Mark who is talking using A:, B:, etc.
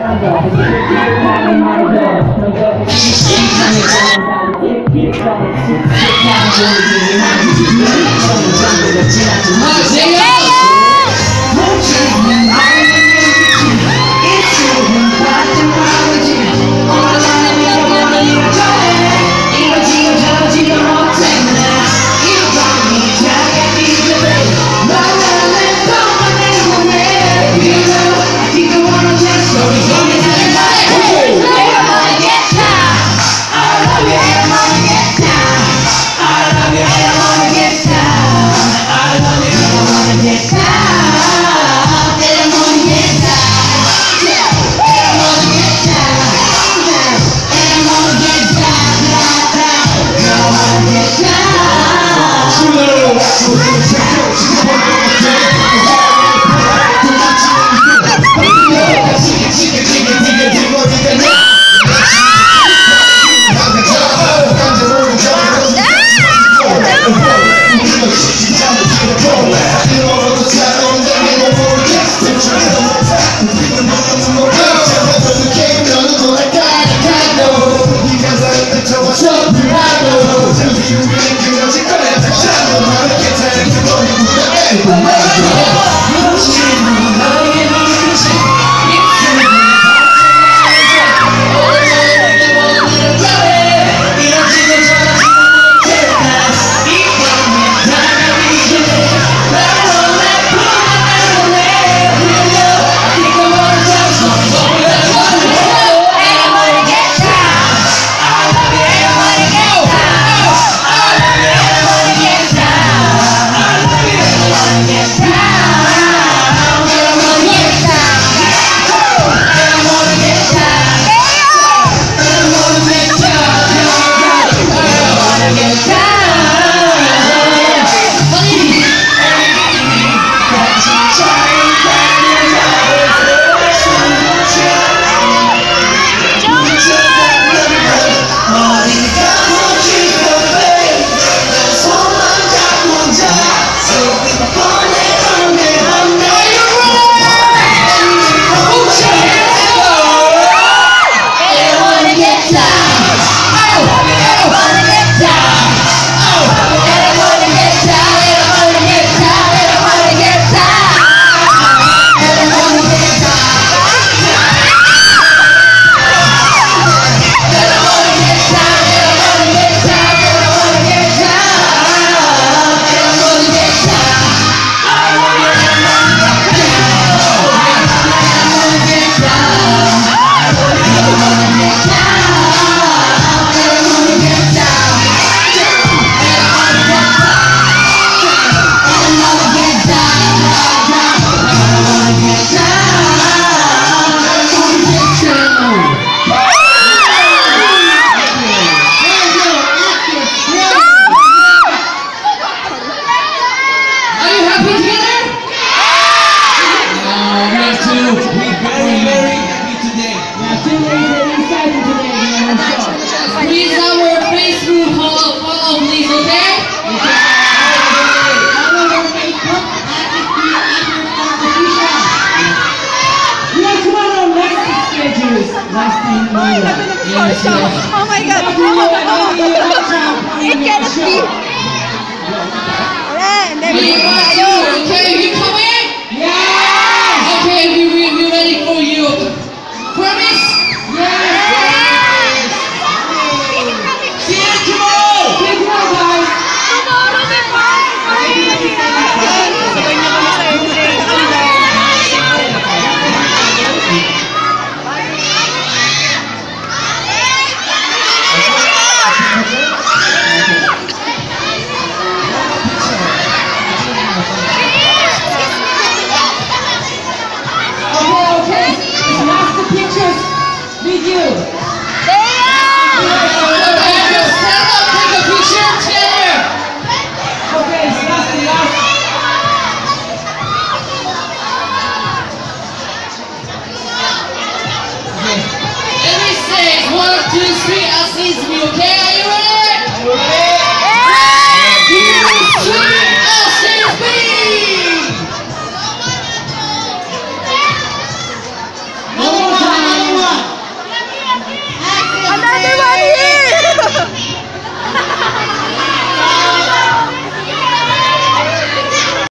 A: I'm going to
B: Thank.
C: Oh
A: my god. Oh, oh, oh. It cannot be. Amen.